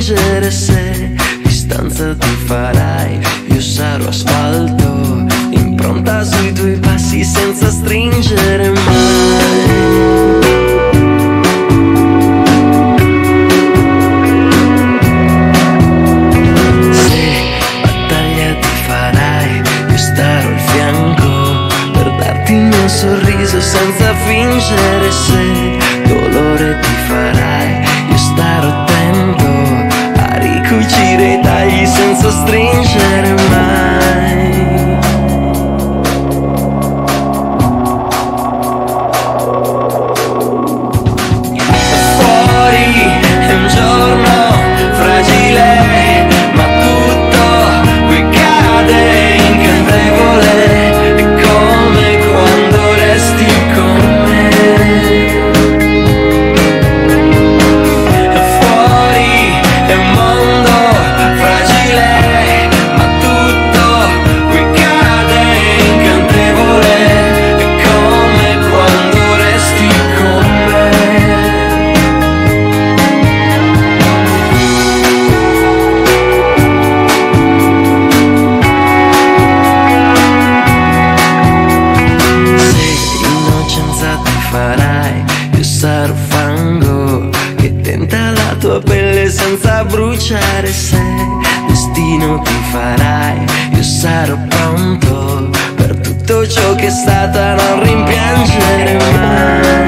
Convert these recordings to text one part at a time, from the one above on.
stringere se distanza ti farai, io sarò asfalto, impronta sui tuoi passi senza stringere mai. sorriso senza fingere se bruciare. Se destino ti farai, io sarò pronto per tutto ciò che è stato a non rimpiangere mai.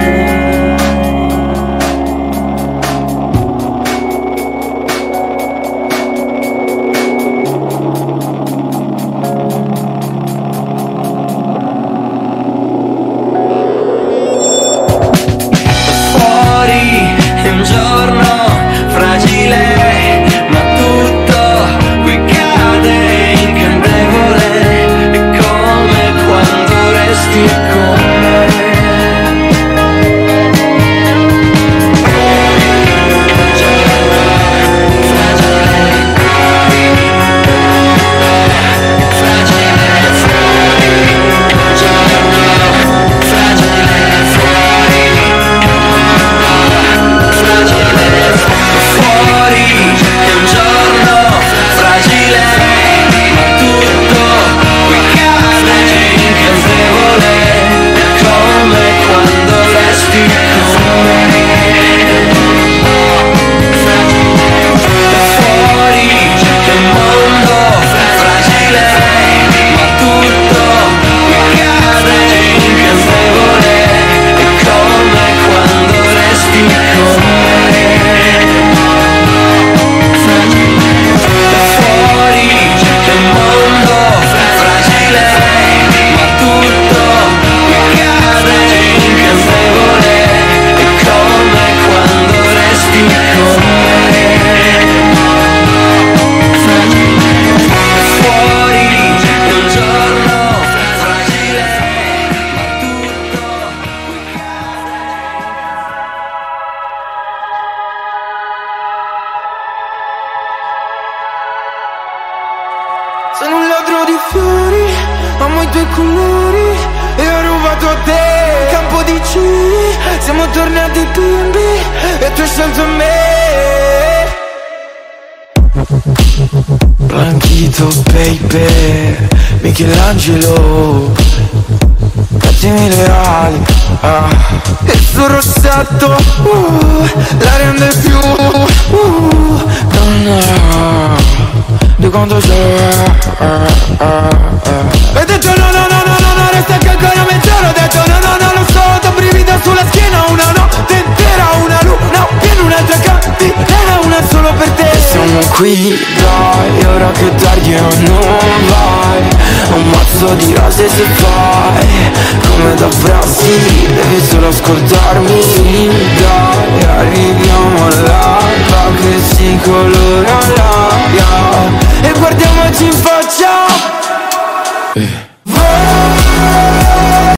Sono un ladro di fiori, amo i tuoi colori E ho rubato a te. Campo di cieli Siamo tornati bimbi e tu hai scelto me. Blanchito baby, Michelangelo Cattimi le ali, ah. Il suo rossetto, uh, la rende più uh, quanto c'è Ho detto no, no, no, no, no, resta che ancora mezz'ora Ho detto no, no, no, lo so, da brivido sulla schiena Una notte intera, una luna piena, un'altra cantina Una solo per te Siamo qui, dai, ora che tardi o non vai. Un mazzo di rose se fai Come da prassi, devi solo ascoltarmi. Dai, arriviamo all'alba